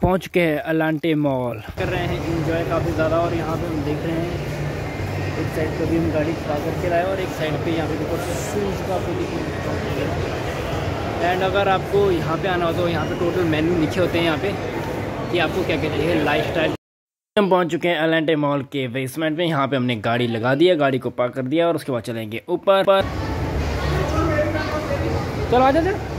पहुँच चुके अलांटे मॉल। कर रहे हैं इंजॉय काफ़ी ज़्यादा और यहाँ पे हम देख रहे हैं एक साइड पे भी हम गाड़ी खड़ा करके लाए और एक साइड पे यहाँ पे देखो शूज़ का भी एंड अगर आपको यहाँ पे आना हो तो यहाँ पे टोटल मेन्यू लिखे होते हैं यहाँ पे कि आपको क्या क्या चाहिए लाइफ स्टाइल हम पहुँच चुके हैं एलेंटे मॉल के बेसमेंट में यहाँ पे हमने गाड़ी लगा दिया गाड़ी को पार्क कर दिया और उसके बाद चलेंगे ऊपर पर। चलो आ जाते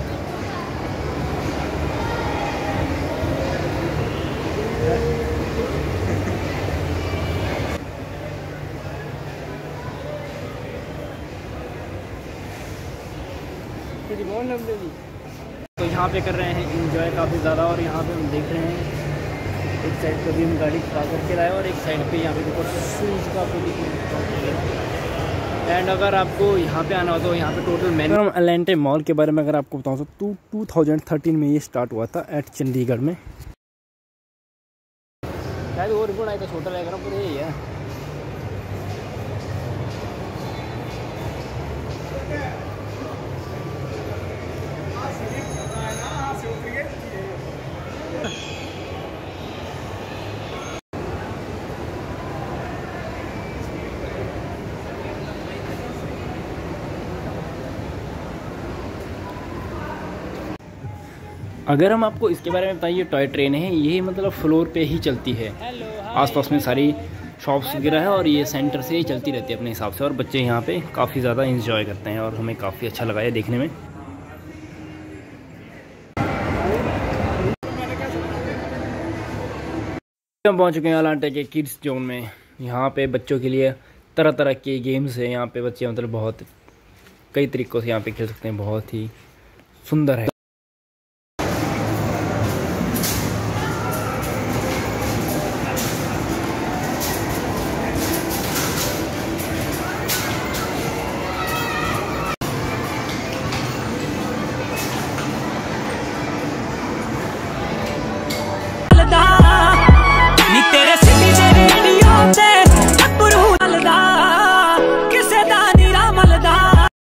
तो यहाँ पे कर रहे हैं इंजॉय काफ़ी ज़्यादा और यहाँ पे हम देख रहे हैं। एक साइड पर भी हम गाड़ी खड़ा करके लाए और एक साइड पे यहाँ पे देखो शूज़ का एंड अगर आपको यहाँ पे आना हो तो यहाँ पे टोटल मैन हम अलेंटे मॉल के बारे में अगर आपको बताऊँ तो टू टू थाउज़ेंड थर्टीन में ये स्टार्ट हुआ था एट चंडीगढ़ में। शायद और छोटा पूरे यही है। अगर हम आपको इसके बारे में बताइए टॉय ट्रेन है ये मतलब फ्लोर पे ही चलती है। आसपास में सारी शॉप्स वगैरह है और ये सेंटर से ही चलती रहती है अपने हिसाब से और बच्चे यहाँ पे काफ़ी ज़्यादा इंजॉय करते हैं और हमें काफ़ी अच्छा लगा है देखने में। हम पहुँच चुके हैं अलांटे के किड्स जोन में। यहाँ पे बच्चों के लिए तरह तरह के गेम्स हैं। यहाँ पे बच्चे मतलब बहुत कई तरीक़ों से यहाँ पे खेल सकते हैं। बहुत ही सुंदर है।